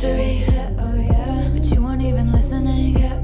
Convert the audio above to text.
history. Yeah, oh yeah. But you weren't even listening. Yeah.